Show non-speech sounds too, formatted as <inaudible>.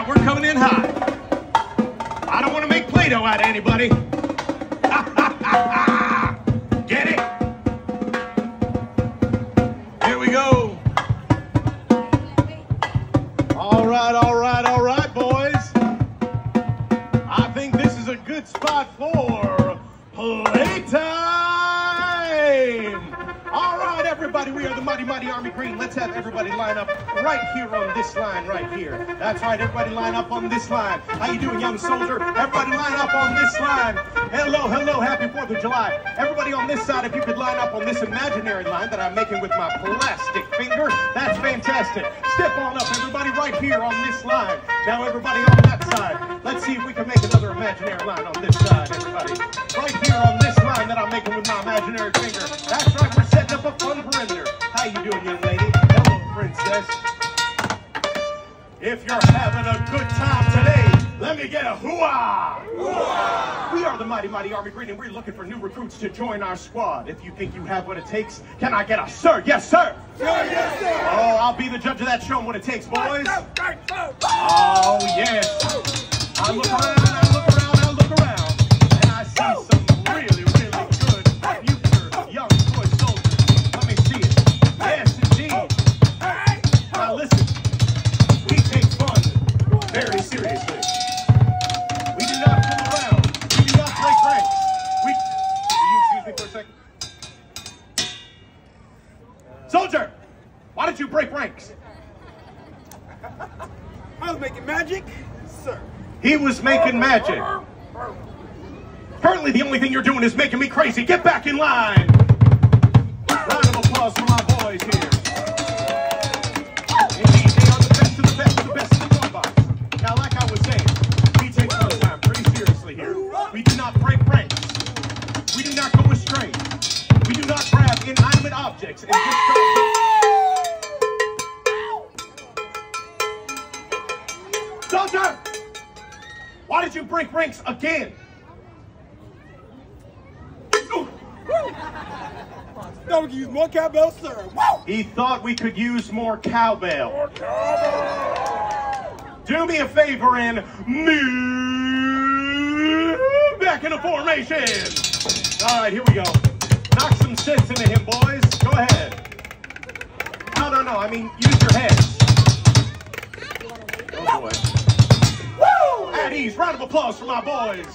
out. We're coming in hot. I don't want to make Play-Doh out of anybody. <laughs> Get it? Here we go. All right, all right, all right, boys. I think this is a good spot for playtime. Everybody, we are the Mighty Mighty Army Green. Let's have everybody line up right here on this line right here. That's right, everybody line up on this line. How you doing, young soldier? Everybody line up on this line. Hello, hello, happy 4th of July. Everybody on this side, if you could line up on this imaginary line that I'm making with my plastic finger, that's fantastic. Step on up, everybody, right here on this line. Now, everybody on that side, let's see if we can make another imaginary line on this side, everybody. Right here on this line that I'm making with my imaginary finger. That's How you doing, young lady? Hello, princess. If you're having a good time today, let me get a hooah! We are the Mighty Mighty Army Green, and we're looking for new recruits to join our squad. If you think you have what it takes, can I get a sir? Yes, sir! Sir, yes, sir. Oh, I'll be the judge of that. Show 'em what it takes, boys. Oh, yes. I look around, I look around, We do not fool around. We do not break ranks. We. Will you excuse me for a second? Soldier, why did you break ranks? I was making magic, sir. He was making magic. Currently, the only thing you're doing is making me crazy. Get back in line. Round of applause We do not grab inanimate objects and. Soldier! Why did you break ranks again? Now we can use more cowbell, sir. Woo! He thought we could use more cowbell. Do me a favor and move back into formation. All right, here we go. Knock some sense into him, boys. Go ahead. No, no, no. I mean, use your heads. Oh boy. Woo! At ease. Round of applause for my boys.